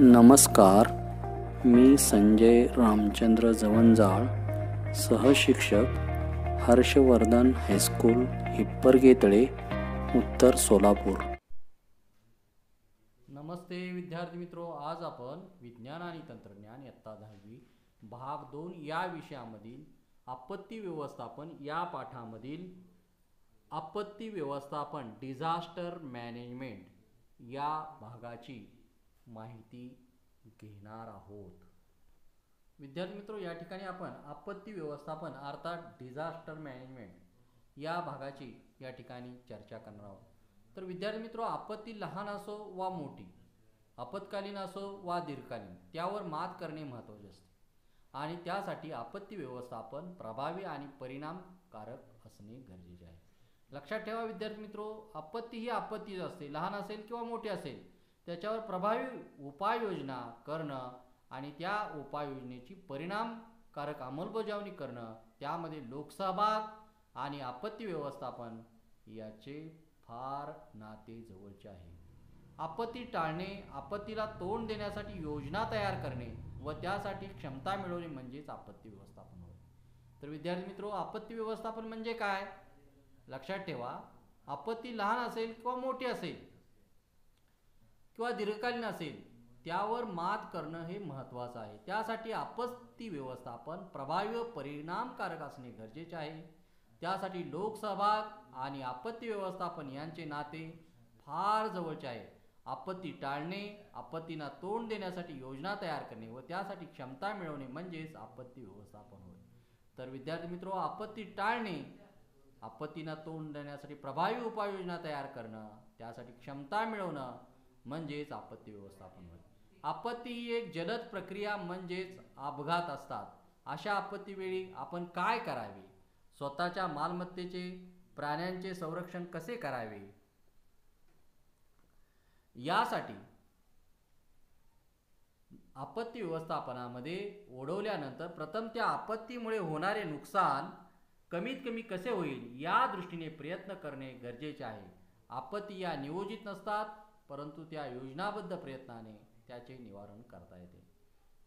नमस्कार. मी संजय रामचंद्र जवंजाळ सहशिक्षक हर्षवर्धन हायस्कूल हिप्परगेतळे उत्तर सोलापूर. नमस्ते विद्यार्थी मित्रो आज आपण विज्ञान आणि तंत्रज्ञान इयत्ता दहावी भाग दोन या विषयामधील आपत्ती व्यवस्थापन या पाठामधील आपत्ती व्यवस्थापन डिझास्टर मॅनेजमेंट या भागाची माहिती घेणार आहोत. विद्यार्थी मित्र या ठिकाणी आपण आपत्ती व्यवस्थापन अर्थात डिझास्टर मॅनेजमेंट या भागाची या ठिकाणी चर्चा करणार आहोत. तर विद्यार्थी मित्र आपत्ती लहान असो वा मोठी आपत्कालीन असो वा दीर्घकालीन त्यावर मात करणे महत्त्वाचे असते. आणि त्यासाठी आपत्ती व्यवस्थापन प्रभावी आणि परिणामकारक असणे गरजेचे आहे. लक्षात ठेवा विद्यार्थी मित्रो आपत्ती ही आपत्तीच असते. लहान असेल किंवा मोठी असेल त्याच्यावर प्रभावी उपाययोजना करणं आणि त्या उपाययोजनेची परिणामकारक अंमलबजावणी करणं त्यामध्ये लोकसहभाग आणि आपत्ती व्यवस्थापन याचे फार नाते जवळचे आहे. आपत्ती टाळणे आपत्तीला तोंड देण्यासाठी योजना तयार करणे व त्यासाठी क्षमता मिळवणे म्हणजेच आपत्ती व्यवस्थापन होय. तर विद्यार्थी मित्रो आपत्ती व्यवस्थापन म्हणजे काय? लक्षात ठेवा आपत्ती लहान असेल किंवा मोठी असेल किंवा दीर्घकालीन असेल त्यावर मात करणं हे महत्त्वाचं आहे. त्यासाठी आपत्ती व्यवस्थापन प्रभावी व परिणामकारक असणे गरजेचे आहे. त्यासाठी लोकसहभाग आणि आपत्ती व्यवस्थापन यांचे नाते फार जवळचे आहे. आपत्ती टाळणे आपत्तींना तोंड देण्यासाठी योजना तयार करणे व त्यासाठी क्षमता मिळवणे म्हणजेच आपत्ती व्यवस्थापन होय. तर विद्यार्थी मित्रो आपत्ती टाळणे आपत्तींना तोंड देण्यासाठी प्रभावी उपाययोजना तयार करणं त्यासाठी क्षमता मिळवणं म्हणजेच आपत्ती व्यवस्थापन होय. आपत्ती ही एक जलद प्रक्रिया म्हणजेच अपघात असतात. अशा आपत्तीवेळी आपण काय करावे? स्वतःच्या मालमत्तेचे प्राण्यांचे संरक्षण कसे करावे? यासाठी आपत्ती व्यवस्थापनामध्ये ओढवल्यानंतर प्रथम त्या आपत्तीमुळे होणारे नुकसान कमीत कमी कसे होईल या दृष्टीने प्रयत्न करणे गरजेचे आहे. आपत्ती या नियोजित नसतात परंतु त्या योजनाबद्ध प्रयत्नाने त्याचे निवारण करता येते.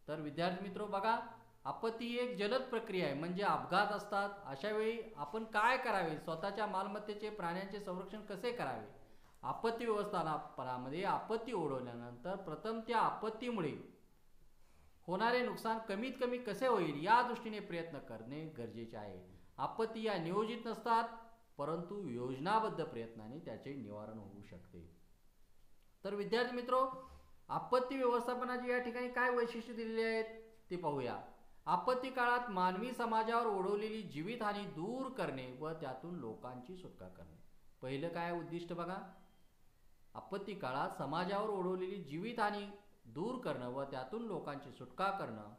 तर विद्यार्थी मित्र बघा आपत्ती ही एक जलद प्रक्रिया आहे. म्हणजे अपघात असतात. अशा वेळी आपण काय करावे? स्वतःच्या मालमत्तेचे प्राण्यांचे संरक्षण कसे करावे? आपत्ती व्यवस्थापनामध्ये आपत्ती ओढवल्यानंतर प्रथम त्या आपत्तीमुळे होणारे नुकसान कमीत कमी कसे होईल या दृष्टीने प्रयत्न करणे गरजेचे आहे. आपत्ती या नियोजित नसतात परंतु योजनाबद्ध प्रयत्नाने त्याचे निवारण होऊ शकते. तर विद्यार्थी मित्रो आपत्ती व्यवस्थापनाची या ठिकाणी काय वैशिष्ट्य दिलेली आहेत ते पाहूया. आपत्ती काळात मानवी समाजावर ओढवलेली जीवितहानी दूर करणे व त्यातून लोकांची सुटका करणे. पहिलं काय उद्दिष्ट बघा? आपत्ती काळात समाजावर ओढवलेली जीवितहानी दूर करणं व त्यातून लोकांची सुटका करणं.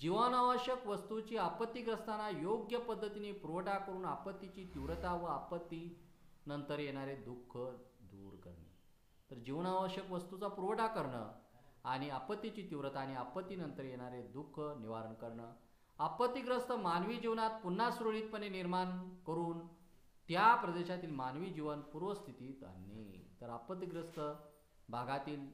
जीवनावश्यक वस्तूची आपत्तीग्रस्तांना योग्य पद्धतीने पुरवठा करून आपत्तीची तीव्रता व आपत्ती नंतर येणारे दुःख दूर करणे. तर जीवनावश्यक वस्तूचा पुरवठा करणं आणि आपत्तीची तीव्रता आणि आपत्तीनंतर येणारे दुःख निवारण करणं. आपत्तीग्रस्त मानवी जीवनात पुन्हा सुरळीतपणे निर्माण करून त्या प्रदेशातील मानवी जीवन पूर्वस्थितीत आणणे. तर आपत्तीग्रस्त भागातील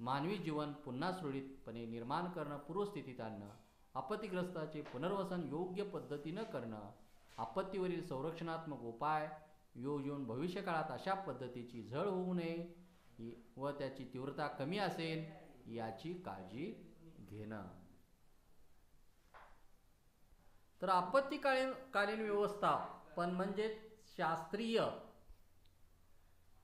मानवी जीवन पुन्हा सुरळीतपणे निर्माण करणं पूर्वस्थितीत आणणं आपत्तीग्रस्ताचे पुनर्वसन योग्य पद्धतीनं करणं आपत्तीवरील संरक्षणात्मक उपाय योजून भविष्यकाळात अशा पद्धतीची झळ होऊ नये. व त्याची तीव्रता कमी असेल याची काळजी घेणं. तर आपत्तीकालीन कालीन व्यवस्थापन म्हणजे शास्त्रीय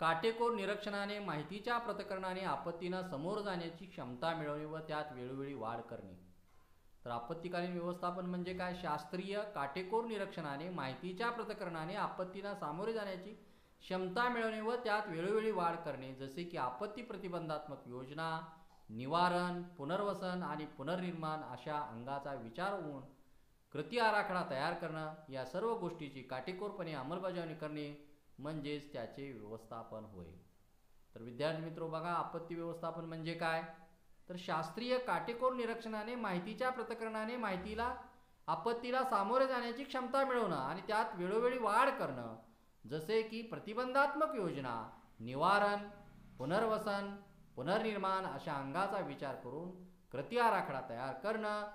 काटेकोर निरीक्षणाने माहितीच्या प्रतकरणाने आपत्तींना समोर जाण्याची क्षमता मिळवणे व त्यात वेळोवेळी वाढ करणे. तर आपत्तीकालीन व्यवस्थापन म्हणजे काय? शास्त्रीय काटेकोर निरीक्षणाने माहितीच्या प्रतकरणाने आपत्तींना सामोरे जाण्याची क्षमता मिळवणे व त्यात वेळोवेळी वाढ करणे जसे की आपत्ती प्रतिबंधात्मक योजना निवारण पुनर्वसन आणि पुनर्निर्माण अशा अंगाचा विचार होऊन कृती आराखडा तयार करणं या सर्व गोष्टीची काटेकोरपणे अंमलबजावणी करणे म्हणजेच त्याचे व्यवस्थापन होय. तर विद्यार्थी मित्रो बघा आपत्ती व्यवस्थापन म्हणजे काय? तर शास्त्रीय काटेकोर निरीक्षणाने माहितीच्या प्रतकरणाने माहितीला आपत्तीला सामोरे जाण्याची क्षमता मिळवणं आणि त्यात वेळोवेळी वाढ करणं. जसे की प्रतिबंधात्मक योजना निवारण पुनर्वसन पुनर्निर्माण अशा अंगाचा विचार करून कृती आराखडा तयार करणं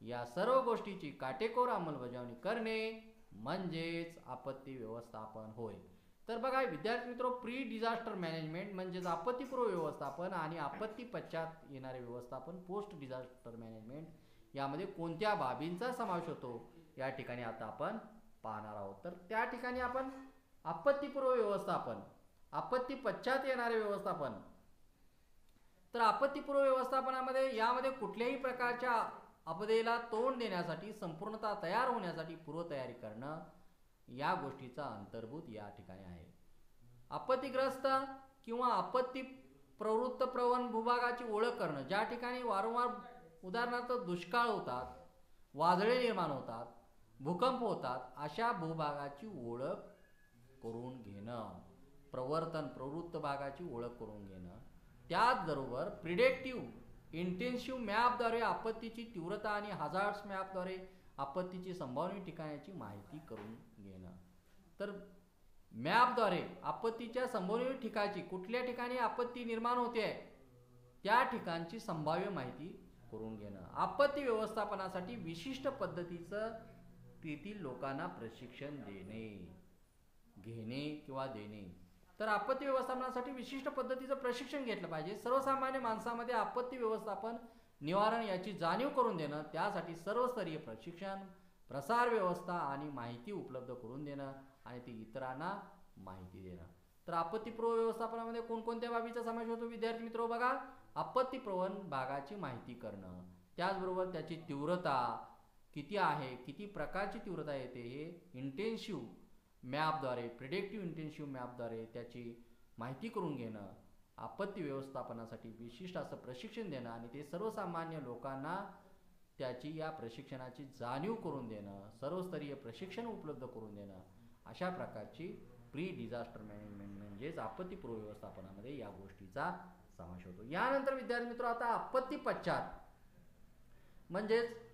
या सर्व गोष्टीची काटेकोर अंमलबजावणी करणे म्हणजेच आपत्ती व्यवस्थापन होय. तर बघा विद्यार्थी मित्र प्री डिझास्टर मॅनेजमेंट म्हणजेच आपत्तीपूर्व व्यवस्थापन आणि आपत्ती पश्चात येणारे व्यवस्थापन पोस्ट डिझास्टर मॅनेजमेंट यामध्ये कोणत्या बाबींचा समावेश होतो? या ठिकाणी आता आपण पाहणार आहोत. तर त्या ठिकाणी आपण आपत्तीपूर्व व्यवस्थापन आपत्ती पश्चात येणारे व्यवस्थापन. तर आपत्तीपूर्व व्यवस्थापनामध्ये यामध्ये कुठल्याही प्रकारच्या आपदेला तोंड देण्यासाठी संपूर्णता तयार होण्यासाठी पूर्वतयारी करणं या गोष्टीचा अंतर्भूत या ठिकाणी आहे. आपत्तीग्रस्त किंवा आपत्ती प्रवृत्त प्रवण भूभागाची ओळख करणं ज्या ठिकाणी वारंवार उदाहरणार्थ दुष्काळ होतात वादळे निर्माण होतात भूकंप होतात अशा भूभागाची ओळख करून घेणं. प्रवर्तन प्रवृत्त भागाची ओळख करून घेणं. त्याचबरोबर प्रिडेक्टिव्ह इंटेन्सिव्ह मॅपद्वारे आपत्तीची तीव्रता आणि हजार्ड्स मॅपद्वारे आपत्तीची संभावनीय ठिकाणाची माहिती करून घेणं. तर मॅपद्वारे आपत्तीच्या संभाव्य ठिकाणची कुठल्या ठिकाणी आपत्ती निर्माण होते त्या ठिकाणची संभाव्य माहिती करून घेणं. आपत्ती व्यवस्थापनासाठी विशिष्ट पद्धतीचं तेथील लोकांना प्रशिक्षण देणे. घेणे किंवा देणे. तर आपत्ती व्यवस्थापनासाठी विशिष्ट पद्धतीचं प्रशिक्षण घेतलं पाहिजे. सर्वसामान्य माणसामध्ये आपत्ती व्यवस्थापन निवारण याची जाणीव करून देणं त्यासाठी सर्वस्तरीय प्रशिक्षण प्रसार व्यवस्था आणि माहिती उपलब्ध करून देणं आणि ती इतरांना माहिती देणं. तर आपत्तीपूर्व व्यवस्थापनामध्ये कोणकोणत्या बाबीचा समावेश होतो? विद्यार्थी मित्र बघा. आपत्तीप्रवण भागाची माहिती करणं. त्याचबरोबर त्याची तीव्रता किती आहे? किती प्रकारची तीव्रता येते? हे इंटेन्सिव्ह मॅपद्वारे प्रिडेक्टिव्ह इंटेन्सिव्ह मॅपद्वारे त्याची माहिती करून घेणं आपत्ती व्यवस्थापनासाठी विशिष्ट असं प्रशिक्षण देणं आणि ते सर्वसामान्य लोकांना त्याची या प्रशिक्षणाची जाणीव करून देणं सर्वस्तरीय प्रशिक्षण उपलब्ध करून देणं अशा प्रकारची प्री डिझास्टर मॅनेजमेंट म्हणजेच आपत्तीपूर्व व्यवस्थापनामध्ये या गोष्टीचा समावेश होतो. यानंतर विद्यार्थी मित्र आता आपत्ती पश्चात. म्हणजेच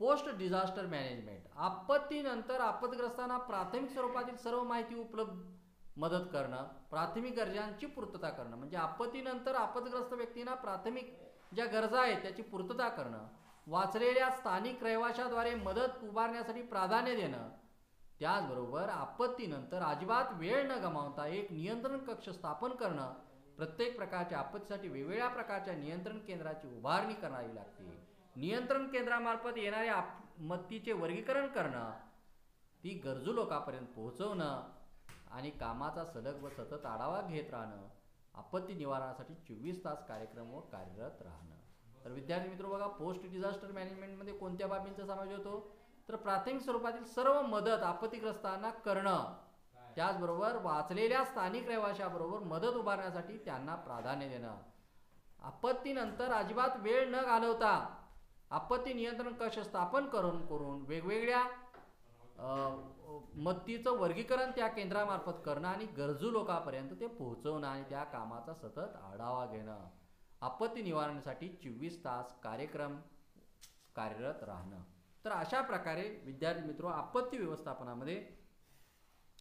पोस्ट डिझास्टर मॅनेजमेंट. आपत्तीनंतर आपत्तीग्रस्तांना प्राथमिक स्वरूपातील सर्व माहिती उपलब्ध मदत करणं प्राथमिक गरजांची पूर्तता करणं. म्हणजे आपत्तीनंतर आपत्तीग्रस्त व्यक्तींना प्राथमिक ज्या गरजा आहेत त्याची पूर्तता करणं वाचलेल्या स्थानिक रहिवाशाद्वारे मदत उभारण्यासाठी प्राधान्य देणं त्याचबरोबर आपत्तीनंतर अजिबात वेळ न गमावता एक नियंत्रण कक्ष स्थापन करणं प्रत्येक प्रकारच्या आपत्तीसाठी वेगवेगळ्या प्रकारच्या नियंत्रण केंद्राची उभारणी करावी लागते. नियंत्रण केंद्रामार्फत येणाऱ्या आपमत्तीचे वर्गीकरण करणं ती गरजू लोकांपर्यंत पोहोचवणं आणि कामाचा सलग व सतत आढावा घेत राहणं आपत्ती निवारणासाठी चोवीस तास कार्यक्रम व कार्यरत राहणं. तर विद्यार्थी मित्र बघा पोस्ट डिझास्टर मॅनेजमेंटमध्ये कोणत्या बाबींचा समावेश होतो? तर प्राथमिक स्वरूपातील सर्व मदत आपत्तीग्रस्तांना करणं त्याचबरोबर वाचलेल्या स्थानिक रहिवाशाबरोबर मदत उभारण्यासाठी त्यांना प्राधान्य देणं. आपत्तीनंतर अजिबात वेळ न घालवता आपत्ती नियंत्रण कक्ष स्थापन करून करून वेगवेगळ्या मत्तीचं वर्गीकरण त्या केंद्रामार्फत करणं आणि गरजू लोकांपर्यंत ते पोहोचवणं आणि त्या कामाचा सतत आढावा घेणं. आपत्ती निवारणासाठी चोवीस तास कार्यक्रम कार्यरत राहणं. तर अशा प्रकारे विद्यार्थी मित्र आपत्ती व्यवस्थापनामध्ये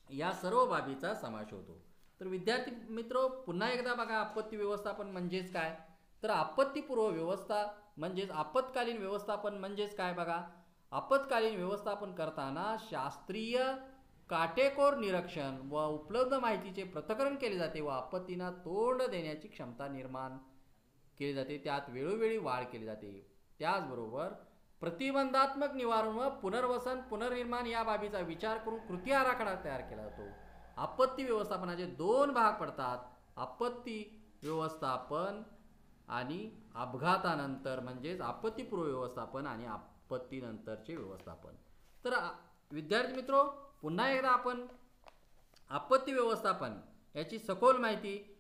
या सर्व बाबीचा समावेश होतो. तर विद्यार्थी मित्र पुन्हा एकदा बघा आपत्ती व्यवस्थापन म्हणजेच काय? तर आपत्तीपूर्व व्यवस्था म्हणजेच आपत्कालीन व्यवस्थापन म्हणजेच काय बघा? आपत्कालीन व्यवस्थापन करताना शास्त्रीय काटेकोर निरीक्षण व उपलब्ध माहितीचे प्रथकरण केले जाते व आपत्तींना तोंड देण्याची क्षमता निर्माण केली जाते. त्यात वेळोवेळी वाढ केली जाते. त्याचबरोबर प्रतिबंधात्मक निवारण व पुनर्वसन पुनर्निर्माण या बाबीचा विचार करून कृती आराखडा तयार केला जातो. आपत्ती व्यवस्थापनाचे दोन भाग पडतात. आपत्ती व्यवस्थापन आणि अपघातानंतर म्हणजेच आपत्तीपूर्व व्यवस्थापन आणि आपत्तीनंतरचे व्यवस्थापन. तर विद्यार्थी मित्रो पुन्हा एकदा आपण आपत्ती व्यवस्थापन याची सखोल माहिती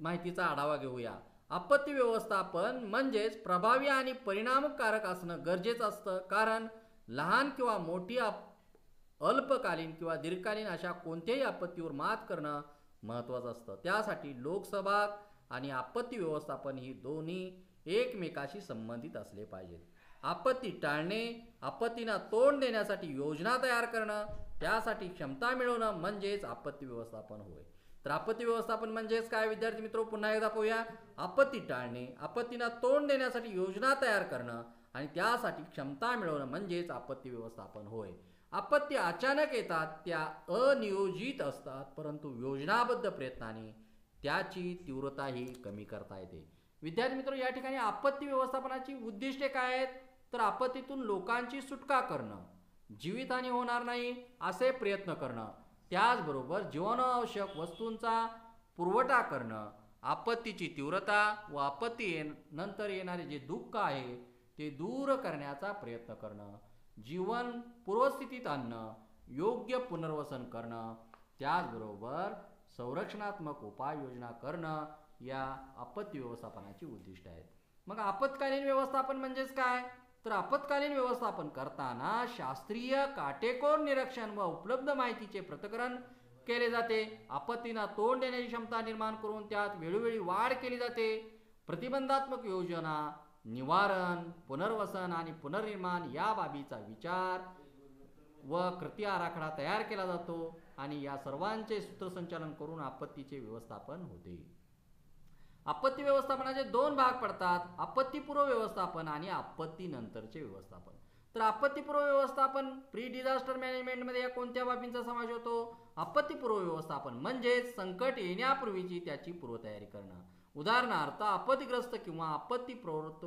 माहितीचा आढावा घेऊया. आपत्ती व्यवस्थापन म्हणजेच प्रभावी आणि परिणामकारक असणं गरजेचं असतं. कारण लहान किंवा मोठी अल्पकालीन किंवा दीर्घकालीन अशा कोणत्याही आपत्तीवर मात करणं महत्त्वाचं असतं. त्यासाठी लोकसभा आणि आपत्ती व्यवस्थापन ही दोन्ही एकमेकाशी संबंधित असले पाहिजेत. आपत्ती टाळणे आपत्तींना तोंड देण्यासाठी योजना तयार करणं त्यासाठी क्षमता मिळवणं म्हणजेच आपत्ती व्यवस्थापन होय. तर आपत्ती व्यवस्थापन म्हणजेच काय? विद्यार्थी मित्र पुन्हा एकदा पाहूया. आपत्ती टाळणे आपत्तींना तोंड देण्यासाठी योजना तयार करणं आणि त्यासाठी क्षमता मिळवणं म्हणजेच आपत्ती व्यवस्थापन होय. आपत्ती अचानक येतात त्या अनियोजित असतात परंतु योजनाबद्ध प्रयत्नाने त्याची तीव्रताही कमी करता येते. विद्यार्थी मित्र या ठिकाणी आपत्ती व्यवस्थापनाची उद्दिष्टे काय आहेत? तर आपत्तीतून लोकांची सुटका करणं जीवितहानी होणार नाही असे प्रयत्न करणं त्याचबरोबर जीवनावश्यक वस्तूंचा पुरवठा करणं आपत्तीची तीव्रता व आपत्ती ये नंतर येणारे जे दुःख आहे ते दूर करण्याचा प्रयत्न करणं जीवन पूर्वस्थितीत आणणं योग्य पुनर्वसन करणं त्याचबरोबर संरक्षणात्मक उपाययोजना करणं या आपत्ती व्यवस्थापनाची उद्दिष्ट आहेत. मग आपत्कालीन व्यवस्थापन म्हणजेच काय? तर आपत्कालीन व्यवस्थापन करताना शास्त्रीय काटेकोर निरीक्षण व उपलब्ध माहितीचे प्रतकरण केले जाते. आपत्तींना तोंड देण्याची क्षमता निर्माण करून त्यात वेळोवेळी वाढ केली जाते. प्रतिबंधात्मक योजना निवारण पुनर्वसन आणि पुनर्निर्माण या बाबीचा विचार व कृती आराखडा तयार केला जातो. आणि या सर्वांचे सूत्रसंचालन करून आपत्तीचे व्यवस्थापन होते. आपत्ती व्यवस्थापनाचे दोन भाग पडतात. आपत्तीपूर्व व्यवस्थापन आणि आपत्ती नंतरचे व्यवस्थापन. तर आपत्तीपूर्व व्यवस्थापन प्री डिझास्टर मॅनेजमेंटमध्ये या कोणत्या बाबींचा समावेश होतो? आपत्तीपूर्व व्यवस्थापन म्हणजेच संकट येण्यापूर्वीची त्याची पूर्वतयारी करणं. उदाहरणार्थ आपत्तीग्रस्त किंवा आपत्ती प्रवृत्त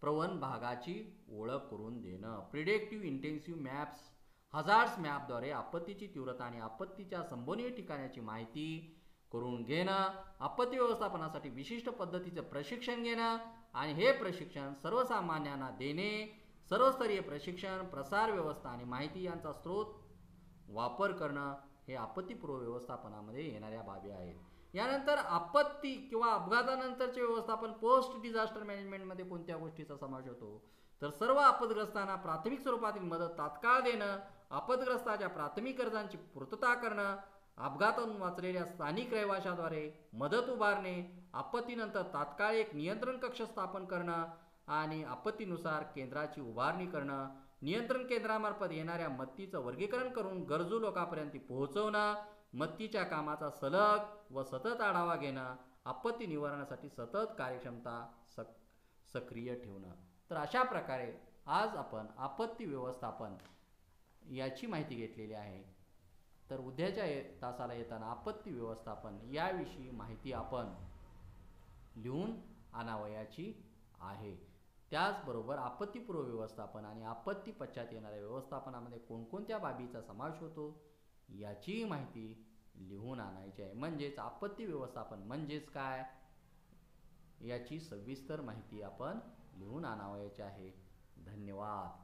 प्रवण भागाची ओळख करून देणं. प्रिडेक्टिव्ह इंटेन्सिव्ह मॅप्स हजार्स मॅपद्वारे आपत्तीची तीव्रता आणि आपत्तीच्या संभवनीय ठिकाणाची माहिती करून घेणं आपत्ती व्यवस्थापनासाठी विशिष्ट पद्धतीचं प्रशिक्षण घेणं आणि हे प्रशिक्षण सर्वसामान्यांना देणे सर्वस्तरीय प्रशिक्षण प्रसार व्यवस्था आणि माहिती यांचा स्रोत वापर करणं हे आपत्तीपूर्व व्यवस्थापनामध्ये येणाऱ्या बाबी आहेत. यानंतर आपत्ती किंवा अपघातानंतरचे व्यवस्थापन पोस्ट डिझास्टर मॅनेजमेंटमध्ये कोणत्या गोष्टीचा समावेश होतो? तर सर्व आपदग्रस्तांना प्राथमिक स्वरूपातील मदत तात्काळ देणं आपदग्रस्ताच्या प्राथमिक गरजांची पूर्तता करणं अपघातातून वाचलेल्या स्थानिक रहिवाशाद्वारे मदत उभारणे आपत्तीनंतर तात्काळ एक नियंत्रण कक्ष स्थापन करणं आणि आपत्तीनुसार केंद्राची उभारणी करणं नियंत्रण केंद्रामार्फत येणाऱ्या मत्तीचं वर्गीकरण करून गरजू लोकांपर्यंत पोहोचवणं मत्तीच्या कामाचा सलग व सतत आढावा घेणं आपत्ती निवारणासाठी सतत कार्यक्षमता सक सक्रिय ठेवणं. तर अशा प्रकारे आज आपण आपत्ती व्यवस्थापन याची माहिती घेतलेली आहे. तर उद्याच्या ये तासाला येताना आपत्ती व्यवस्थापन याविषयी माहिती आपण लिहून आणावयाची आहे. त्याचबरोबर आपत्तीपूर्व व्यवस्थापन आणि आपत्ती पश्चात येणाऱ्या व्यवस्थापनामध्ये कोणकोणत्या बाबीचा समावेश होतो याचीही माहिती लिहून आणायची आहे. म्हणजेच आपत्ती व्यवस्थापन म्हणजेच काय याची सविस्तर माहिती आपण लिहून आणावयाची आहे. धन्यवाद.